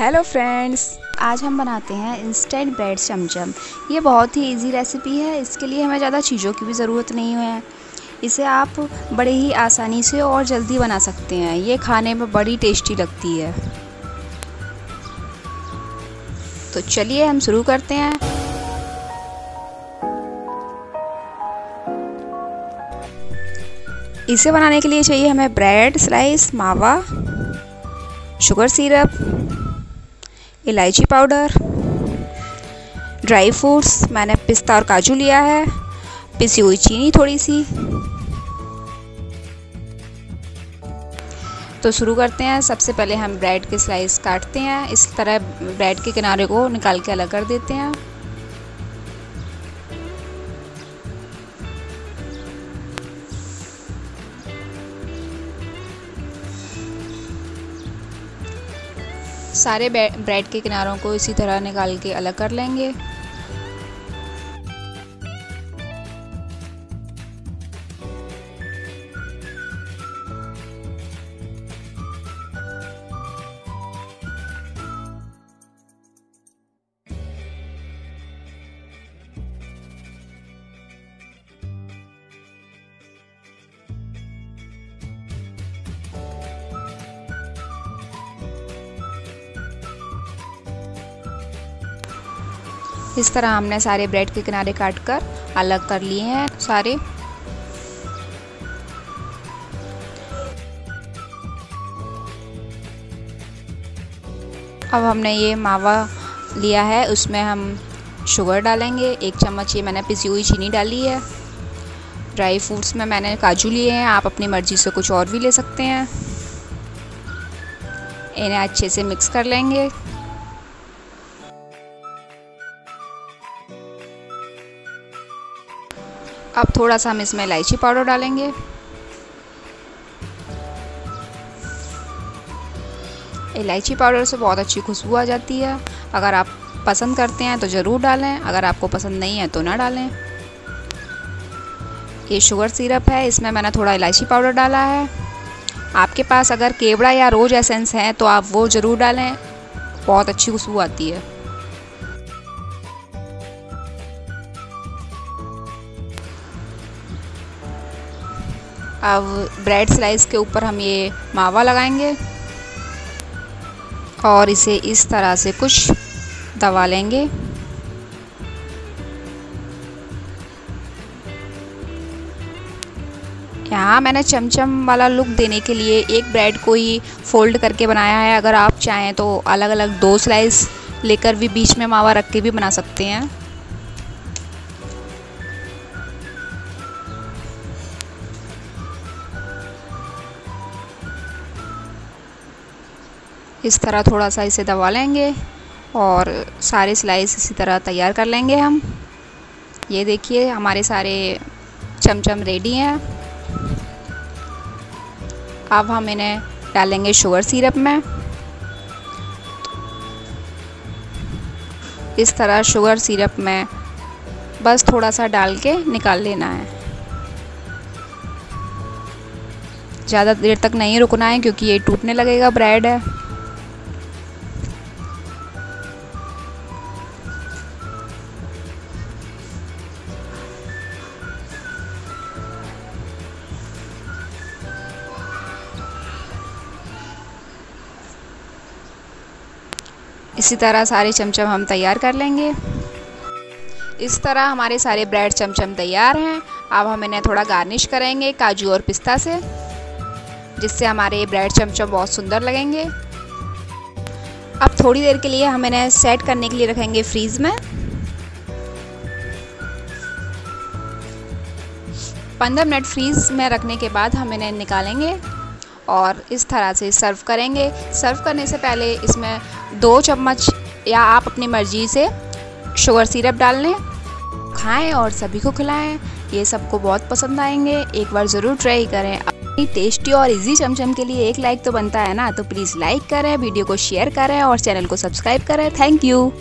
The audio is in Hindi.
हेलो फ्रेंड्स आज हम बनाते हैं इंस्टेंट ब्रेड चमचम ये बहुत ही इजी रेसिपी है. इसके लिए हमें ज़्यादा चीज़ों की भी ज़रूरत नहीं है. इसे आप बड़े ही आसानी से और जल्दी बना सकते हैं. ये खाने में बड़ी टेस्टी लगती है. तो चलिए हम शुरू करते हैं. इसे बनाने के लिए चाहिए हमें ब्रेड स्लाइस मावा शुगर सिरप इलायची पाउडर, ड्राई फ्रूट्स, मैंने पिस्ता और काजू लिया है, पिसी हुई चीनी थोड़ी सी तो शुरू करते हैं। सबसे पहले हम ब्रेड के स्लाइस काटते हैं। इस तरह ब्रेड के किनारे को निकाल के अलग कर देते हैं। सारे ब्रेड के किनारों को इसी तरह निकाल के अलग कर लेंगे। इस तरह हमने सारे ब्रेड के किनारे काट कर अलग कर लिए हैं सारे। अब हमने ये मावा लिया है, उसमें हम शुगर डालेंगे, एक चम्मच ये मैंने पिसी हुई चीनी डाली है। ड्राई फ्रूट्स में मैंने काजू लिए हैं, आप अपनी मर्ज़ी से कुछ और भी ले सकते हैं। इन्हें अच्छे से मिक्स कर लेंगे। अब थोड़ा सा हम इसमें इलायची पाउडर डालेंगे। इलायची पाउडर से बहुत अच्छी खुशबू आ जाती है। अगर आप पसंद करते हैं तो ज़रूर डालें, अगर आपको पसंद नहीं है तो ना डालें। ये शुगर सिरप है, इसमें मैंने थोड़ा इलायची पाउडर डाला है। आपके पास अगर केवड़ा या रोज़ एसेंस है तो आप वो ज़रूर डालें, बहुत अच्छी खुशबू आती है। अब ब्रेड स्लाइस के ऊपर हम ये मावा लगाएँगे और इसे इस तरह से कुछ दबा लेंगे। यहाँ मैंने चमचम वाला लुक देने के लिए एक ब्रेड को ही फोल्ड करके बनाया है। अगर आप चाहें तो अलग अलग दो स्लाइस लेकर भी बीच में मावा रख के भी बना सकते हैं। इस तरह थोड़ा सा इसे दबा लेंगे और सारे स्लाइस इसी तरह तैयार कर लेंगे हम। ये देखिए, हमारे सारे चमचम रेडी हैं। अब हम इन्हें डालेंगे शुगर सिरप में। इस तरह शुगर सिरप में बस थोड़ा सा डाल के निकाल लेना है। ज़्यादा देर तक नहीं रुकना है क्योंकि ये टूटने लगेगा ब्रेड है इसी तरह सारे चमचम हम तैयार कर लेंगे। इस तरह हमारे सारे ब्रेड चमचम तैयार हैं। अब हम इन्हें थोड़ा गार्निश करेंगे काजू और पिस्ता से, जिससे हमारे ब्रेड चमचम बहुत सुंदर लगेंगे। अब थोड़ी देर के लिए हम इन्हें सेट करने के लिए रखेंगे फ्रीज़ में। पंद्रह मिनट फ्रीज़ में रखने के बाद हम इन्हें निकालेंगे। और इस तरह से सर्व करेंगे। सर्व करने से पहले इसमें दो चम्मच या आप अपनी मर्ज़ी से शुगर सिरप डाल लें खाएँ और सभी को खिलाएँ। ये सबको बहुत पसंद आएँगे। एक बार ज़रूर ट्राई करें। अपनी टेस्टी और इजी चमचम के लिए एक लाइक तो बनता है ना? तो प्लीज़ लाइक करें वीडियो को शेयर करें और चैनल को सब्सक्राइब करें। Thank you